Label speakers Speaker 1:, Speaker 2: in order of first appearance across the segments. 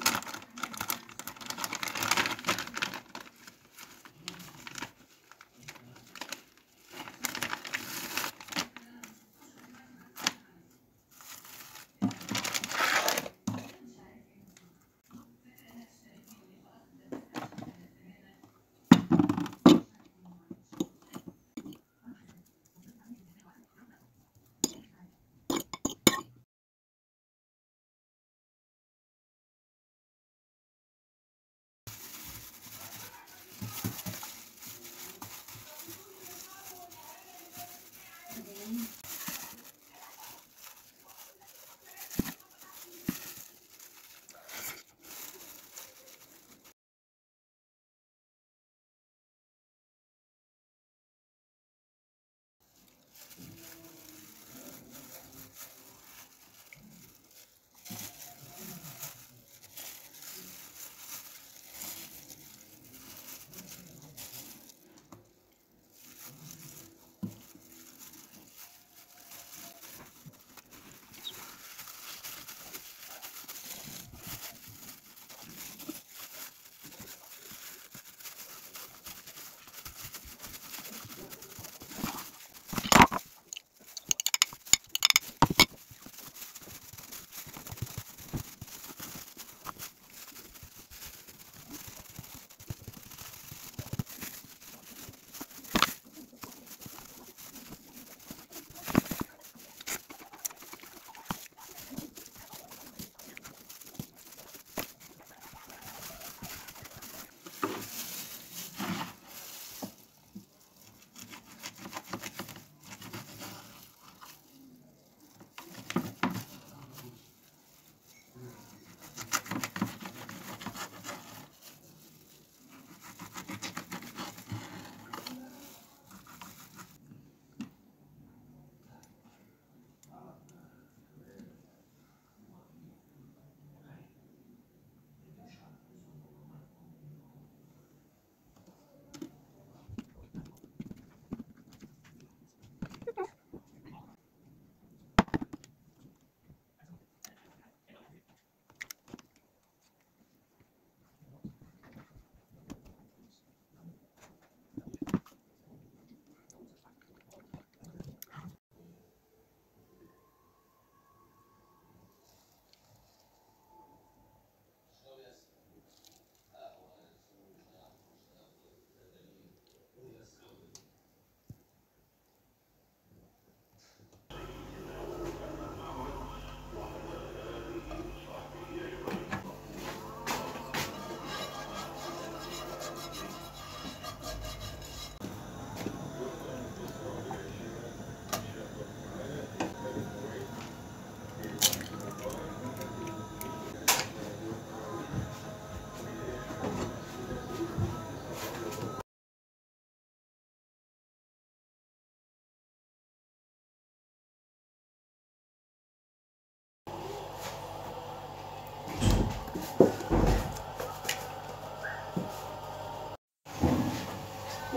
Speaker 1: Thank you.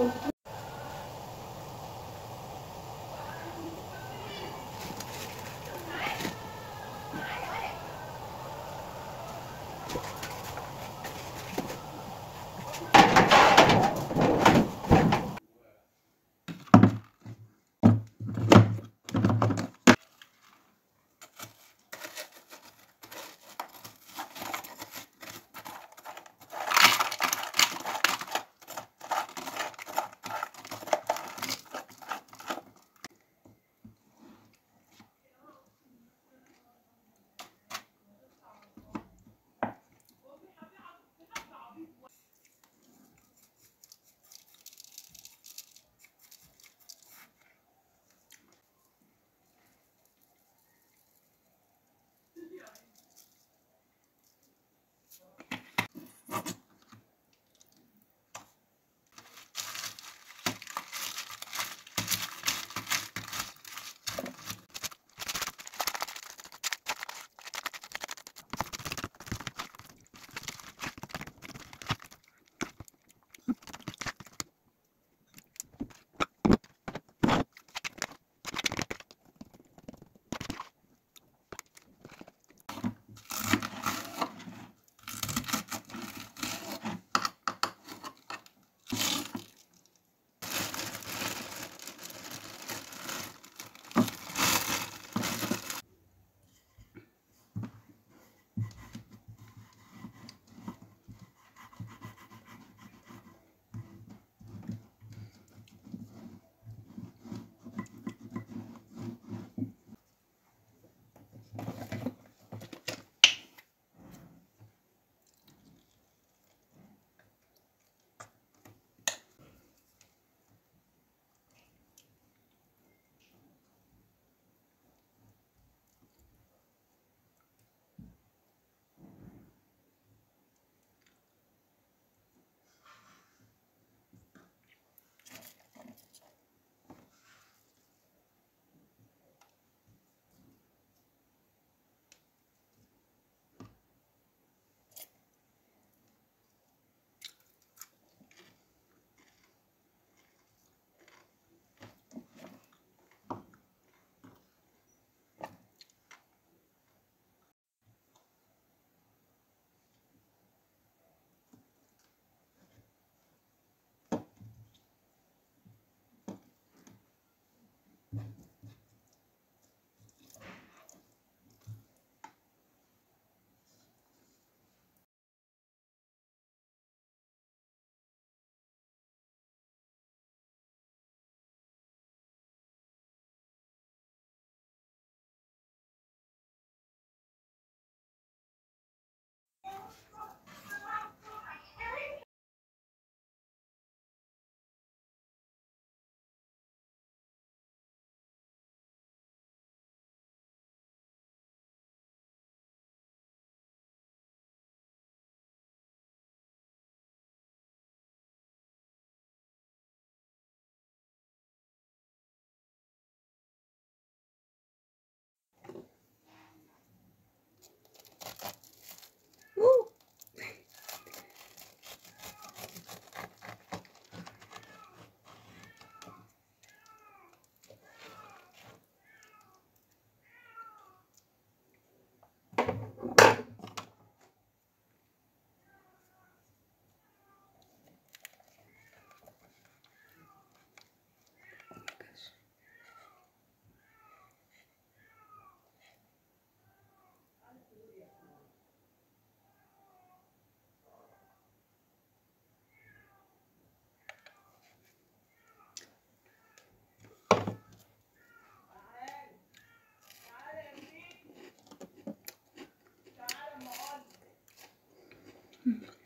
Speaker 1: 어. Mm.